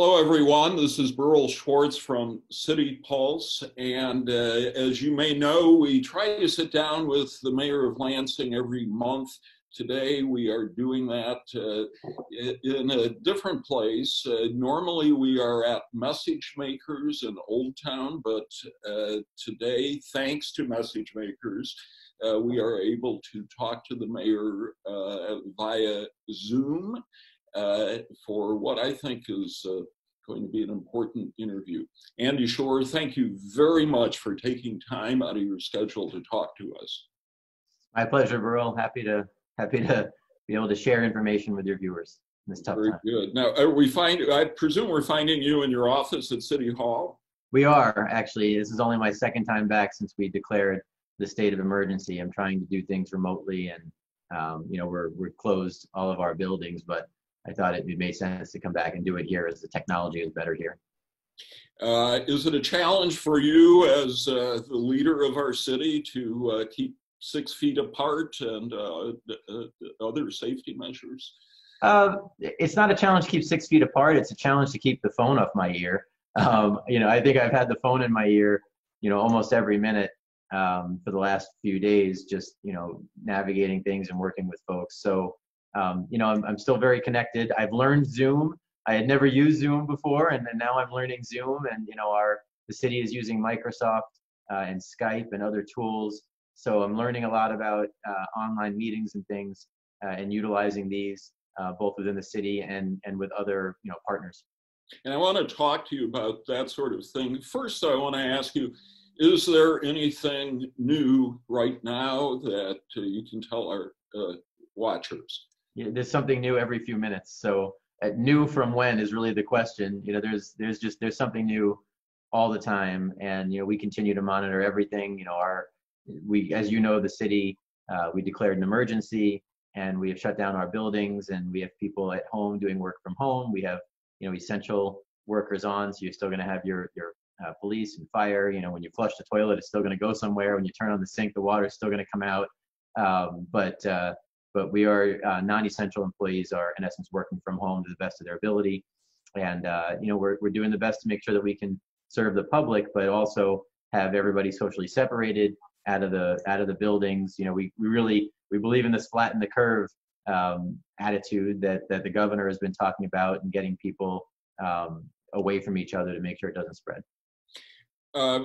Hello, everyone. This is Berl Schwartz from City Pulse. And uh, as you may know, we try to sit down with the mayor of Lansing every month. Today, we are doing that uh, in a different place. Uh, normally, we are at Message Makers in Old Town, but uh, today, thanks to Message Makers, uh, we are able to talk to the mayor uh, via Zoom uh, for what I think is uh, going to be an important interview. Andy Schor, thank you very much for taking time out of your schedule to talk to us. My pleasure, Berl. Happy to happy to be able to share information with your viewers in this tough Very time. good. Now, are we find I presume we're finding you in your office at City Hall. We are actually. This is only my second time back since we declared the state of emergency. I'm trying to do things remotely, and um, you know we're we're closed all of our buildings, but I thought it made sense to come back and do it here as the technology is better here. Uh, is it a challenge for you as uh, the leader of our city to uh, keep six feet apart and uh, uh, other safety measures? Uh, it's not a challenge to keep six feet apart. It's a challenge to keep the phone off my ear. Um, you know, I think I've had the phone in my ear, you know, almost every minute um, for the last few days, just you know, navigating things and working with folks. So um, you know, I'm, I'm still very connected. I've learned Zoom. I had never used Zoom before, and then now I'm learning Zoom. And you know, our the city is using Microsoft uh, and Skype and other tools. So I'm learning a lot about uh, online meetings and things, uh, and utilizing these uh, both within the city and and with other you know partners. And I want to talk to you about that sort of thing. First, I want to ask you. Is there anything new right now that uh, you can tell our uh, watchers? There's something new every few minutes. So uh, new from when is really the question. You know, there's there's just there's something new all the time, and you know we continue to monitor everything. You know, our we as you know the city uh, we declared an emergency and we have shut down our buildings and we have people at home doing work from home. We have you know essential workers on, so you're still going to have your your uh, police and fire. You know, when you flush the toilet, it's still going to go somewhere. When you turn on the sink, the water is still going to come out. Um, but uh, but we are uh, non-essential employees are in essence working from home to the best of their ability. And uh, you know we're, we're doing the best to make sure that we can serve the public but also have everybody socially separated out of the out of the buildings. You know we, we really we believe in this flatten the curve um, attitude that that the governor has been talking about and getting people um, away from each other to make sure it doesn't spread. Uh,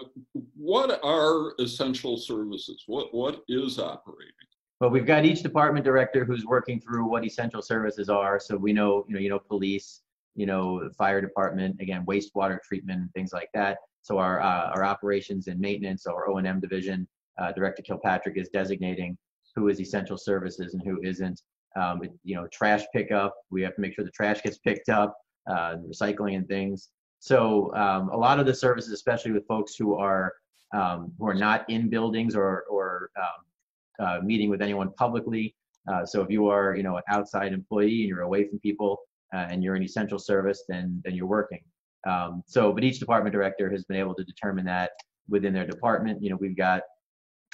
what are essential services? What what is operating but we've got each department director who's working through what essential services are. So we know, you know, you know, police, you know, fire department, again, wastewater treatment, things like that. So our uh, our operations and maintenance, our O and M division, uh, Director Kilpatrick is designating who is essential services and who isn't. Um, you know, trash pickup. We have to make sure the trash gets picked up, uh, recycling and things. So um, a lot of the services, especially with folks who are um, who are not in buildings or or um, uh, meeting with anyone publicly. Uh, so if you are, you know, an outside employee and you're away from people uh, and you're an essential service, then then you're working. Um, so, but each department director has been able to determine that within their department. You know, we've got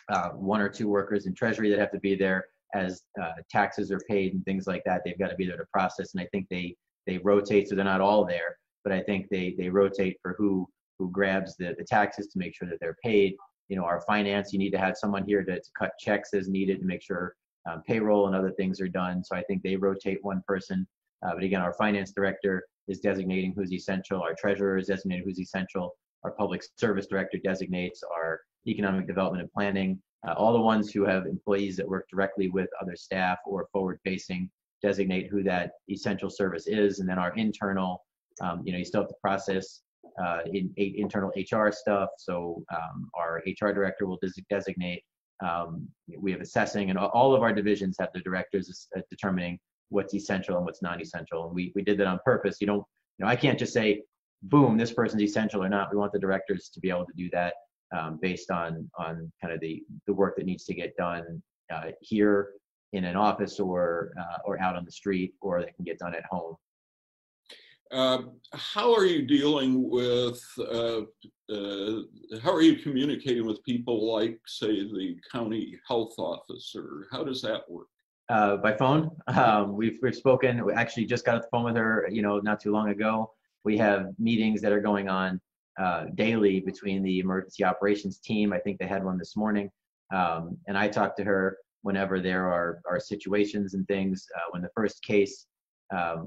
uh, one or two workers in Treasury that have to be there as uh, taxes are paid and things like that. They've got to be there to process, and I think they they rotate, so they're not all there, but I think they they rotate for who who grabs the, the taxes to make sure that they're paid you know, our finance, you need to have someone here to, to cut checks as needed to make sure um, payroll and other things are done. So I think they rotate one person. Uh, but again, our finance director is designating who's essential. Our treasurer is designating who's essential. Our public service director designates our economic development and planning. Uh, all the ones who have employees that work directly with other staff or forward facing designate who that essential service is. And then our internal, um, you know, you still have to process uh, in, in, internal HR stuff. So um, our HR director will des- designate. Um, we have assessing, and all of our divisions have the directors uh, determining what's essential and what's non-essential. And we we did that on purpose. You don't, you know, I can't just say, boom, this person's essential or not. We want the directors to be able to do that um, based on on kind of the the work that needs to get done uh, here in an office or uh, or out on the street, or that can get done at home. Uh, how are you dealing with, uh, uh, how are you communicating with people like, say, the county health officer? How does that work? Uh, by phone. Um, we've, we've spoken, we actually just got off the phone with her, you know, not too long ago. we have meetings that are going on uh, daily between the emergency operations team. I think they had one this morning. Um, and I talk to her whenever there are, are situations and things. Uh, when the first case,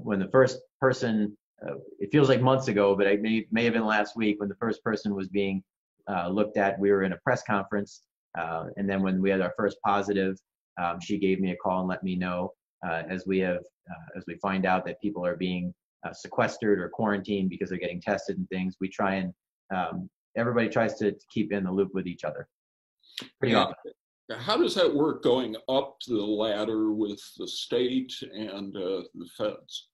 when the first person, uh, it feels like months ago, but it may, may have been last week when the first person was being uh, looked at, we were in a press conference. Uh, and then when we had our first positive, um, she gave me a call and let me know as we have, as we find out that people are being sequestered or quarantined because they're getting tested and things, we try and um, everybody tries to, to, keep in the loop with each other pretty often. How does that work going up the ladder with the state and uh, the feds?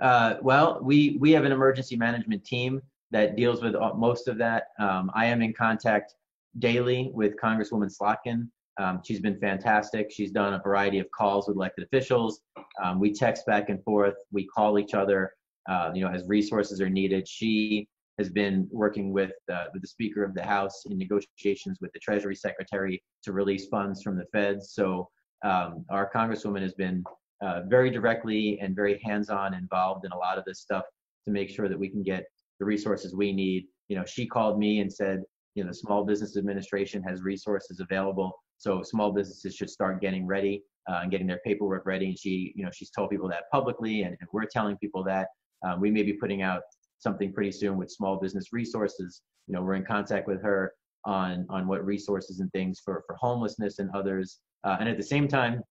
Uh, well, we we have an emergency management team that deals with most of that. Um, I am in contact daily with Congresswoman Slotkin. Um, she's been fantastic. She's done a variety of calls with elected officials. Um, we text back and forth. We call each other. Uh, you know, as resources are needed. She has been working with, uh, with the Speaker of the House in negotiations with the Treasury Secretary to release funds from the feds. So um, our Congresswoman has been uh, very directly and very hands-on involved in a lot of this stuff to make sure that we can get the resources we need. You know, she called me and said, you know, the Small Business Administration has resources available, so small businesses should start getting ready uh, and getting their paperwork ready. And she, you know, she's told people that publicly, and, and we're telling people that. Um, we may be putting out something pretty soon with small business resources. You know, we're in contact with her on on what resources and things for for homelessness and others. Uh, and at the same time,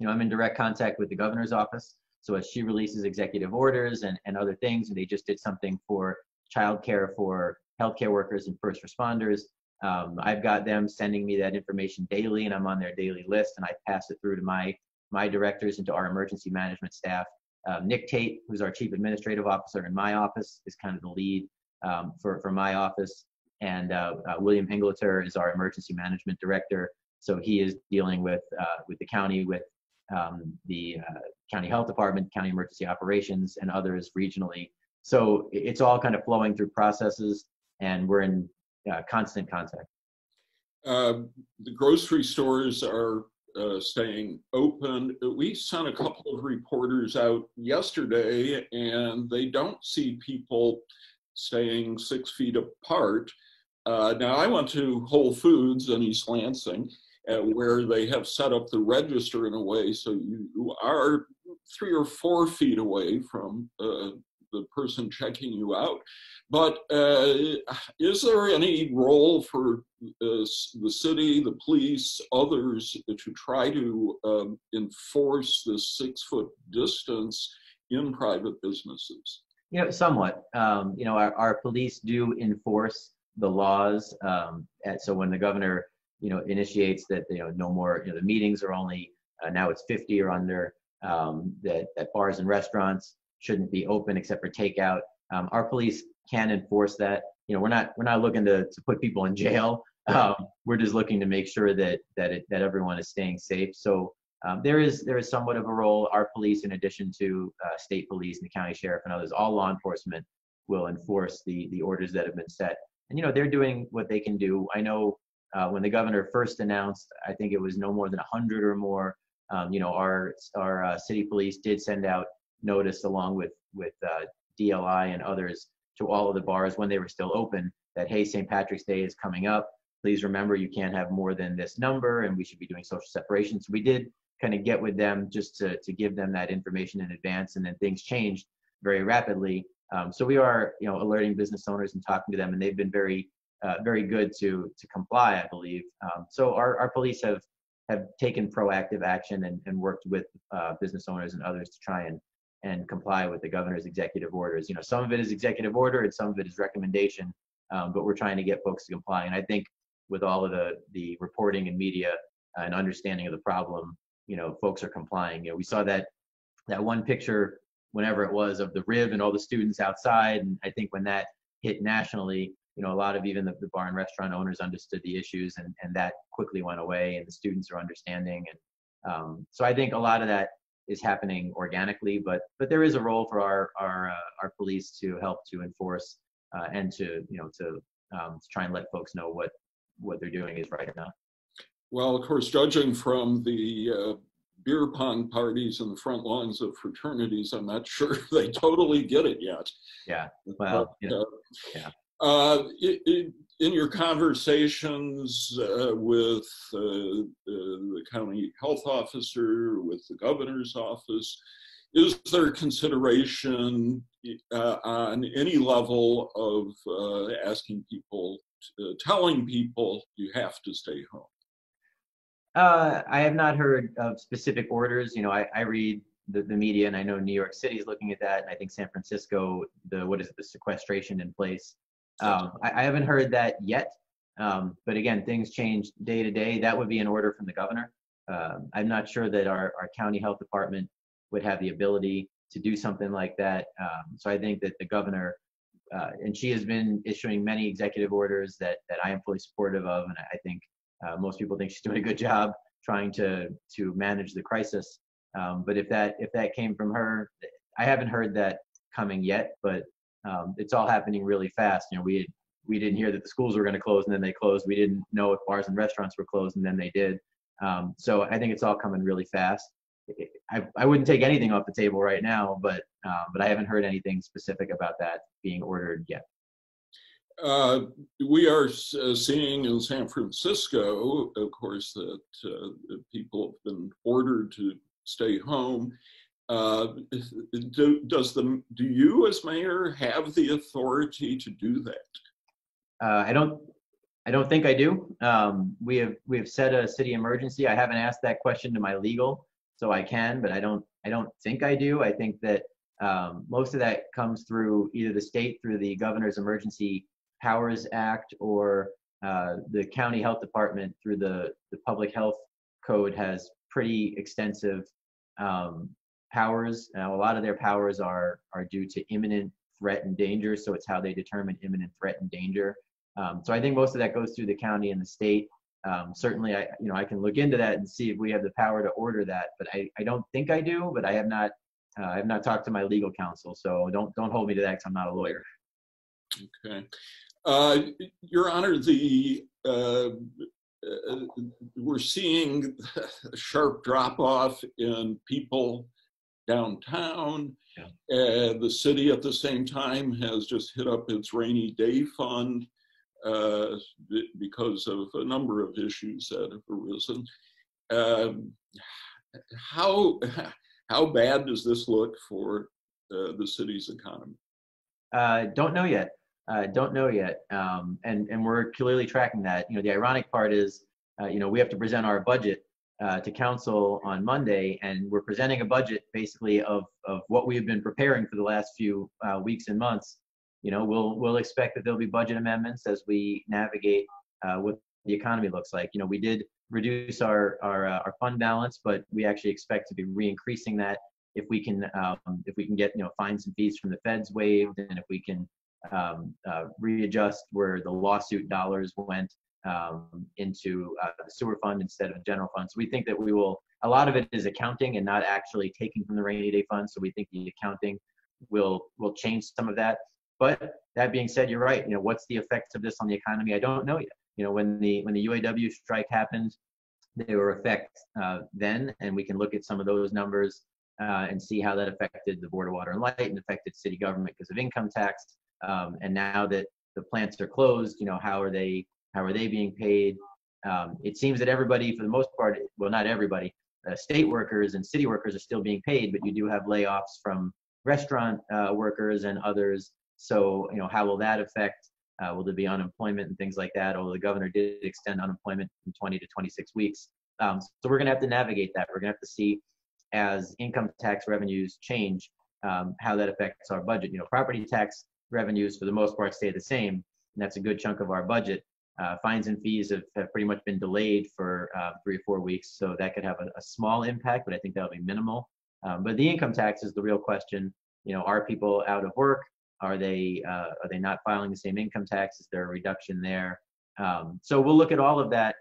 you know, I'm in direct contact with the governor's office. So as she releases executive orders and, and other things, and they just did something for childcare for healthcare workers and first responders. Um, I've got them sending me that information daily, and I'm on their daily list, and I pass it through to my my directors and to our emergency management staff um, Nick Tate, who's our chief administrative officer in my office, is kind of the lead um, for, for my office. And uh, uh, William Hingleter is our emergency management director. So he is dealing with, uh, with the county, with um, the uh, county health department, county emergency operations, and others regionally. So it's all kind of flowing through processes, and we're in uh, constant contact. Uh, the grocery stores are uh, staying open. We sent a couple of reporters out yesterday, and they don't see people staying six feet apart. Uh, now, I went to Whole Foods in East Lansing, where they have set up the register in a way so you are three or four feet away from uh, the person checking you out. But uh, is there any role for uh, the city, the police, others to try to um, enforce this six foot distance in private businesses? You know, somewhat. Um, you know, our, our police do enforce the laws. Um, so when the governor, you know, initiates that, you know, no more, you know, the meetings are only, uh, now it's 50 or under, um, that, that bars and restaurants shouldn't be open except for takeout. Um, our police can enforce that. You know, we're not we're not looking to, to put people in jail. Um, we're just looking to make sure that that it, that everyone is staying safe. So um, there is there is somewhat of a role. Our police, in addition to uh, state police and the county sheriff and others, all law enforcement will enforce the the orders that have been set. And you know they're doing what they can do. I know uh, when the governor first announced, I think it was no more than 100 or more. Um, you know, our our uh, city police did send out notice along with with uh, DLI and others to all of the bars when they were still open that hey St. Patrick's Day is coming up. Please remember you can't have more than this number and we should be doing social separation. So we did kind of get with them just to to give them that information in advance and then things changed very rapidly. Um, so we are you know alerting business owners and talking to them and they've been very uh, very good to to comply I believe. Um, so our, our police have have taken proactive action and, and worked with uh, business owners and others to try and and comply with the governor's executive orders. You know, some of it is executive order and some of it is recommendation, um, but we're trying to get folks to comply. And I think with all of the the reporting and media uh, and understanding of the problem, you know, folks are complying. You know, we saw that that one picture whenever it was of the Riv and all the students outside, and I think when that hit nationally, you know, a lot of even the, the bar and restaurant owners understood the issues, and and that quickly went away, and the students are understanding. And um, so I think a lot of that is happening organically, but but there is a role for our our uh, our police to help to enforce uh, and to you know to um, to try and let folks know what what they're doing is right or not. Well, of course, judging from the uh, beer pong parties in the front lawns of fraternities. I'm not sure they totally get it yet. Yeah. Well, But, you know, uh, yeah. Uh, i- i- in your conversations uh, with uh, uh, the county health officer, with the governor's office, is there consideration uh, on any level of uh, asking people, uh, telling people you have to stay home? Uh, I have not heard of specific orders. You know, I, I read the, the media and I know New York City is looking at that. And I think San Francisco, the, what is it, the sequestration in place. Um, I, I haven't heard that yet. Um, but again, things change day to day. That would be an order from the governor. Um, I'm not sure that our, our county health department would have the ability to do something like that. Um, so I think that the governor, uh, and she has been issuing many executive orders that, that I am fully supportive of. And I think uh, most people think she's doing a good job trying to to manage the crisis. Um, but if that if that came from her, I haven't heard that coming yet. But um, it's all happening really fast. You know, we we didn't hear that the schools were going to close and then they closed. We didn't know if bars and restaurants were closed and then they did. Um, so I think it's all coming really fast. I, I wouldn't take anything off the table right now, but uh, but I haven't heard anything specific about that being ordered yet. Uh, we are uh, seeing in San Francisco, of course, that uh, people have been ordered to stay home. Uh, do, does the do you as mayor have the authority to do that? Uh, I don't, I don't think I do. Um, we have, we have set a city emergency. I haven't asked that question to my legal, so I can, but I don't, I don't think I do. I think that um, most of that comes through either the state through the governor's emergency powers act or uh, the county health department through the, the public health code has pretty extensive um, powers. Now, a lot of their powers are, are due to imminent threat and danger. So it's how they determine imminent threat and danger. Um, so I think most of that goes through the county and the state. Um, certainly, I you know I can look into that and see if we have the power to order that, but I, I don't think I do. But I have not uh, I have not talked to my legal counsel, so don't don't hold me to that because I'm not a lawyer. Okay, uh, Your Honor, the uh, uh, we're seeing a sharp drop off in people downtown. Yeah. Uh, the city at the same time has just hit up its rainy day fund uh, be- because of a number of issues that have arisen. Um, how how bad does this look for uh, the city's economy? Uh, don't know yet. Uh, don't know yet. Um, and and we're clearly tracking that. You know, the ironic part is, uh, you know, we have to present our budget uh, to council on Monday, and we're presenting a budget basically of of what we have been preparing for the last few uh, weeks and months. You know, we'll we'll expect that there'll be budget amendments as we navigate uh, what the economy looks like. You know, we did reduce our our uh, our fund balance, but we actually expect to be re-increasing that if we can um, if we can get you know fines and fees from the feds waived, and if we can um, uh, readjust where the lawsuit dollars went um, into uh, the sewer fund instead of general fund. So we think that we will. A lot of it is accounting and not actually taking from the rainy day fund. So we think the accounting will will change some of that. But that being said, you're right. You know, what's the effects of this on the economy? I don't know yet. You know, when the when the UAW strike happened, there were effects uh, then, and we can look at some of those numbers uh, and see how that affected the Board of Water and Light and affected city government because of income tax. Um, and now that the plants are closed, you know, how are they how are they being paid? Um, it seems that everybody, for the most part, well, not everybody, uh, state workers and city workers are still being paid, but you do have layoffs from restaurant uh, workers and others. So, you know, how will that affect? Uh, will there be unemployment and things like that? Although the governor did extend unemployment from 20 to 26 weeks. Um, so we're going to have to navigate that. We're going to have to see as income tax revenues change, um, how that affects our budget. You know, property tax revenues for the most part stay the same, and that's a good chunk of our budget. Uh, fines and fees have, have pretty much been delayed for uh, three or four weeks, so that could have a, a small impact, but I think that'll be minimal. Um, but the income tax is the real question. You know, are people out of work? Are they uh, are they not filing the same income tax? Is there a reduction there? Um, so we'll look at all of that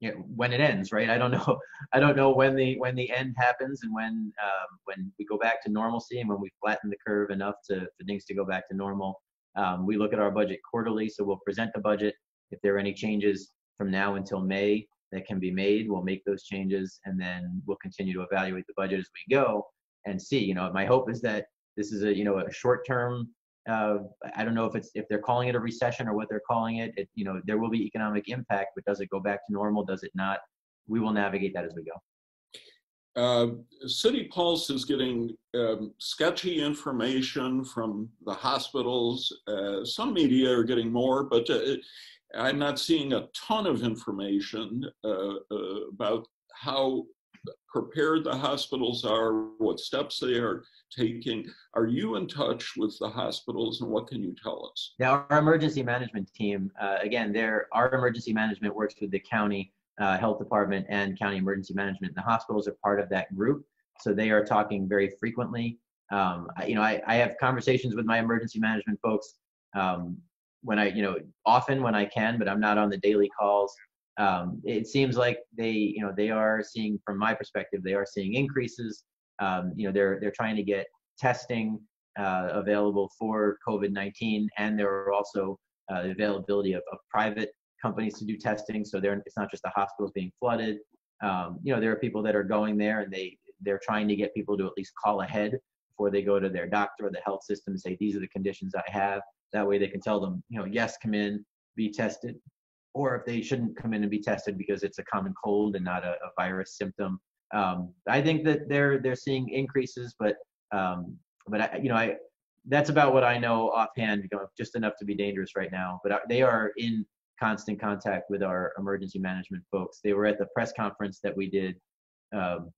you know, when it ends, right? I don't know. I don't know when the when the end happens and when um, when we go back to normalcy and when we flatten the curve enough to for things to go back to normal. Um, we look at our budget quarterly, so we'll present the budget. If there are any changes from now until May, that can be made, we'll make those changes, and then we'll continue to evaluate the budget as we go and see. You know, my hope is that this is a you know a short term. Uh, I don't know if it's if they're calling it a recession or what they're calling it. It you know there will be economic impact, but does it go back to normal? Does it not? We will navigate that as we go. Uh, City Pulse is getting um, sketchy information from the hospitals. Uh, some media are getting more, but uh, I'm not seeing a ton of information uh, uh, about how prepared the hospitals are, what steps they are taking. Are you in touch with the hospitals and what can you tell us? Now, our emergency management team, uh, again, our emergency management works with the county uh, health department and county emergency management. The hospitals are part of that group, so they are talking very frequently. Um, you know, I, I, have conversations with my emergency management folks um, when I, you know, often when I can, but I'm not on the daily calls. Um, it seems like they, you know, they are seeing, from my perspective, they are seeing increases. Um, you know, they're they're trying to get testing uh, available for COVID-19, and there are also uh, the availability of, of private companies to do testing. So they're, it's not just the hospitals being flooded. Um, you know, there are people that are going there and they they're trying to get people to at least call ahead before they go to their doctor or the health system and say these are the conditions I have. That way they can tell them, you know, yes, come in, be tested, or if they shouldn't come in and be tested because it's a common cold and not a, a virus symptom. Um, I think that they're they're seeing increases, but um, but I, you know, I that's about what I know offhand, you know, just enough to be dangerous right now. But they are in constant contact with our emergency management folks. They were at the press conference that we did. Um,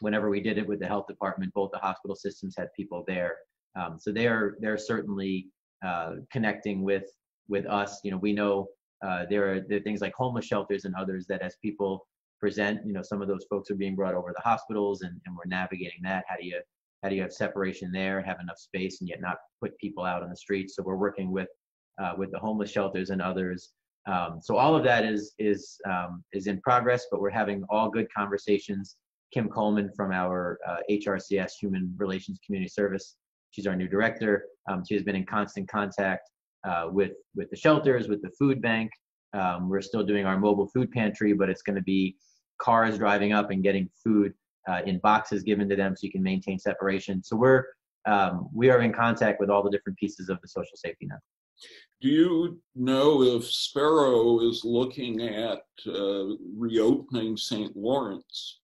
whenever we did it with the health department, both the hospital systems had people there. Um, so they are they're certainly uh, connecting with with us. You know, we know uh, there are there are things like homeless shelters and others that as people present, you know, some of those folks are being brought over the hospitals, and, and we're navigating that. How do you how do you have separation there, have enough space, and yet not put people out on the streets? So we're working with uh, with the homeless shelters and others um, so all of that is is um, is in progress, but we're having all good conversations. Kim Coleman from our uh, HRCS Human Relations Community Service, she's our new director. Um, she has been in constant contact uh, with with the shelters, with the food bank. Um, we're still doing our mobile food pantry, but it's going to be cars driving up and getting food uh, in boxes given to them so you can maintain separation. So we're um, we are in contact with all the different pieces of the social safety net. Do you know if Sparrow is looking at uh, reopening St. Lawrence?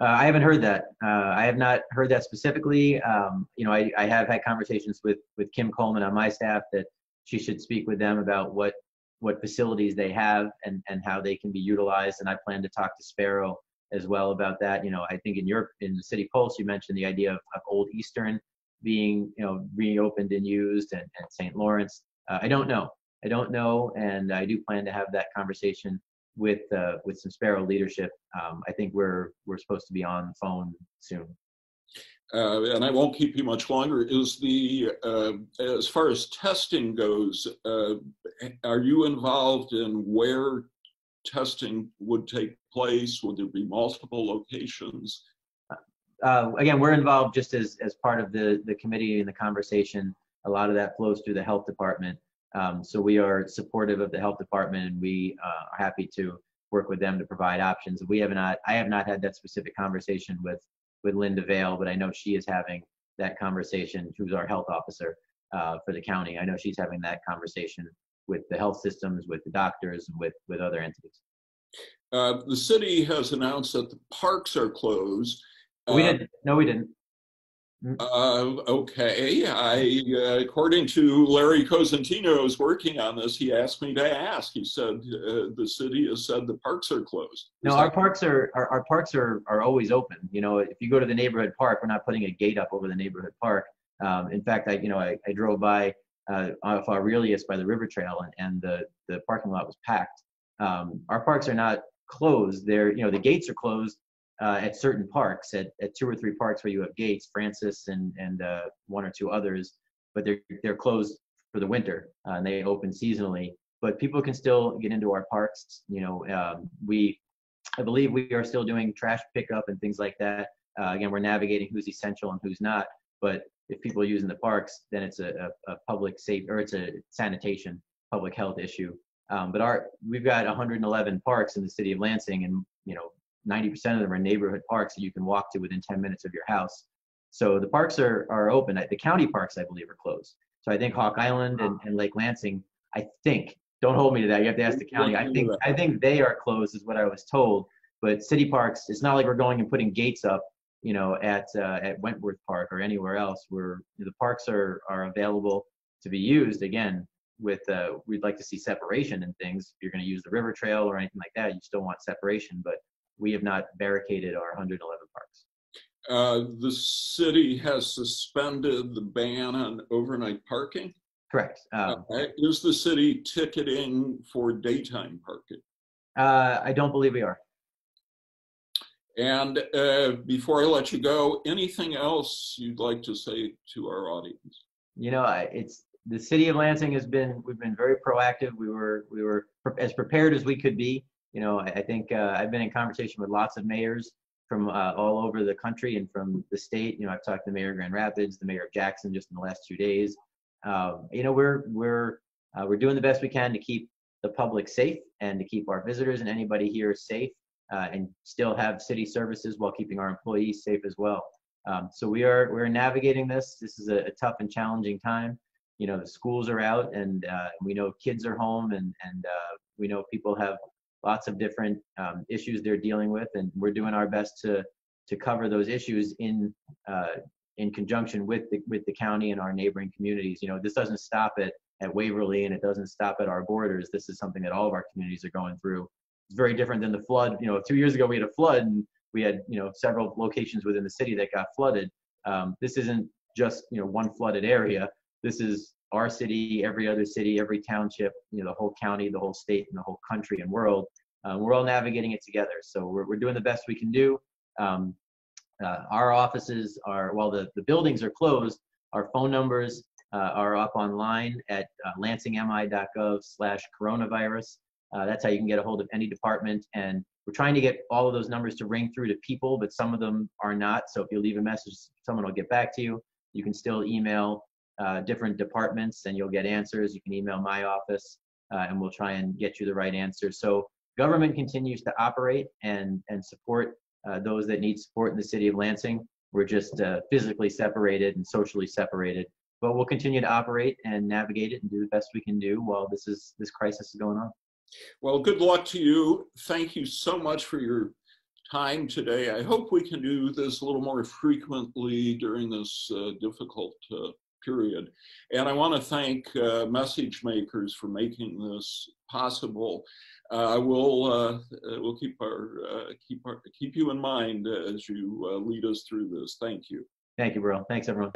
Uh, I haven't heard that. Uh, I have not heard that specifically. Um, you know, I, I have had conversations with with Kim Coleman on my staff that she should speak with them about what what facilities they have and and how they can be utilized. And I plan to talk to Sparrow as well about that. You know, I think in your in the City Pulse you mentioned the idea of, of Old Eastern being you know reopened and used, and, and St. Lawrence. Uh, I don't know. I don't know, and I do plan to have that conversation with uh, with some Sparrow leadership. Um, I think we're we're supposed to be on the phone soon. Uh, and I won't keep you much longer. Is the uh, as far as testing goes, uh, are you involved in where testing would take place? Would there be multiple locations? Uh, again, we're involved just as as part of the the committee and the conversation. A lot of that flows through the health department. Um, so we are supportive of the health department and we uh, are happy to work with them to provide options. We have not, I have not had that specific conversation with, with Linda Vail, but I know she is having that conversation, who's our health officer uh, for the county. I know she's having that conversation with the health systems, with the doctors, and with, with other entities. Uh, the city has announced that the parks are closed. We didn't. No, we didn't. Mm. Uh, okay, I, uh, according to Larry Cosentino, who's working on this, he asked me to ask. He said uh, the city has said the parks are closed. no, our parks are our, our parks are are always open. You know, if you go to the neighborhood park, we're not putting a gate up over the neighborhood park. Um, in fact, I you know I, I drove by uh, off Aurelius by the river trail, and, and the the parking lot was packed. Um, our parks are not closed. They're you know the gates are closed uh, at certain parks, at, at two or three parks where you have gates, Frances and and uh, one or two others, but they're they're closed for the winter uh, and they open seasonally. But people can still get into our parks. You know, um, we, I believe we are still doing trash pickup and things like that. Uh, again, we're navigating who's essential and who's not. But if people are using the parks, then it's a, a, a public safe or it's a sanitation, public health issue. Um, but our we've got 111 parks in the city of Lansing, and you know 90% of them are neighborhood parks that you can walk to within 10 minutes of your house. So the parks are are open. The county parks, I believe, are closed. So I think Hawk Island and, and Lake Lansing, I think, don't hold me to that. You have to ask the county. I think I think they are closed, is what I was told. But city parks, it's not like we're going and putting gates up, you know, at uh, at Wentworth Park or anywhere else. Where the parks are are available to be used. Again, with uh, we'd like to see separation and things. If you're going to use the river trail or anything like that, you still want separation. But we have not barricaded our 111 parks. Uh, the city has suspended the ban on overnight parking. Correct. Um, uh, is the city ticketing for daytime parking? Uh, I don't believe we are. And uh, before I let you go, anything else you'd like to say to our audience? You know, it's the city of Lansing has been we've been very proactive. We were we were as prepared as we could be. You know, I think uh, I've been in conversation with lots of mayors from uh, all over the country and from the state. You know, I've talked to the mayor of Grand Rapids, the mayor of Jackson, just in the last two days. Um, you know, we're we're uh, we're doing the best we can to keep the public safe and to keep our visitors and anybody here safe, uh, and still have city services while keeping our employees safe as well. Um, so we are we're navigating this. This is a, a, tough and challenging time. You know, the schools are out, and uh, we know kids are home, and and uh, we know people have lots of different um, issues they're dealing with, and we're doing our best to to cover those issues in uh, in conjunction with the with the county and our neighboring communities. You know, this doesn't stop at at Waverly and it doesn't stop at our borders. This is something that all of our communities are going through. It's very different than the flood. You know, two years ago we had a flood and we had you know several locations within the city that got flooded. Um, this isn't just you know one flooded area. This is our city, every other city, every township, you know, the whole county, the whole state, and the whole country and world. Uh, we're all navigating it together. So we're, we're doing the best we can do. Um, uh, our offices are, while the, the buildings are closed, our phone numbers uh, are up online at uh, lansingmi.gov slash coronavirus. Uh, that's how you can get a hold of any department. And we're trying to get all of those numbers to ring through to people, but some of them are not. So if you leave a message, someone will get back to you. You can still email uh, different departments and you'll get answers. You can email my office uh, and we'll try and get you the right answer. So government continues to operate and, and support uh, those that need support in the city of Lansing. We're just uh, physically separated and socially separated, but we'll continue to operate and navigate it and do the best we can do while this is this crisis is going on. Well, good luck to you. Thank you so much for your time today. I hope we can do this a little more frequently during this uh, difficult uh, period. And I want to thank uh, message makers for making this possible. Uh, we'll uh, we'll keep our uh, keep our keep you in mind as you uh, lead us through this. Thank you. Thank you, Berl. Thanks, everyone.